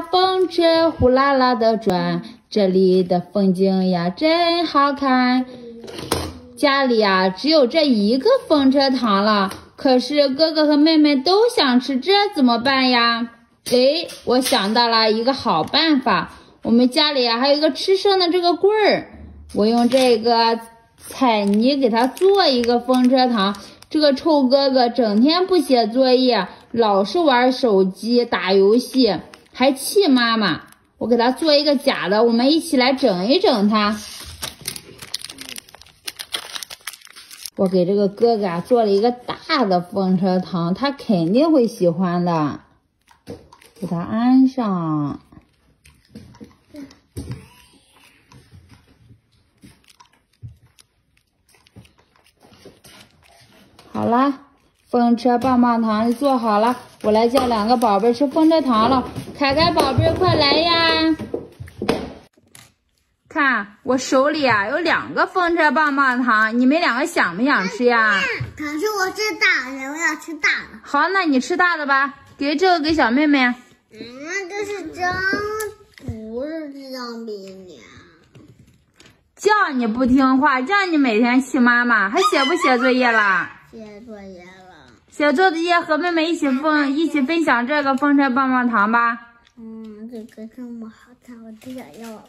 风车呼啦啦的转，这里的风景呀真好看。家里呀只有这一个风车糖了，可是哥哥和妹妹都想吃，这怎么办呀？哎，我想到了一个好办法，我们家里啊还有一个吃剩的这个棍儿，我用这个彩泥给它做一个风车糖。这个臭哥哥整天不写作业，老是玩手机打游戏，还气妈妈。我给他做一个假的，我们一起来整一整他。我给这个哥哥啊做了一个大的风车糖，他肯定会喜欢的。给他安上。好啦，风车棒棒糖就做好了，我来叫两个宝贝吃风车糖了。凯凯宝贝，快来呀！看我手里啊有两个风车棒棒糖，你们两个想不想吃呀？可是我吃大的，我要吃大的。好，那你吃大的吧。给这个给小妹妹。嗯，这是真不是这样比你。叫你不听话，叫你每天气妈妈，还写不写作业了？写作业了。写作业和妹妹一起分一起分享这个风车棒棒糖吧。嗯，这个这么好看，我都想要了。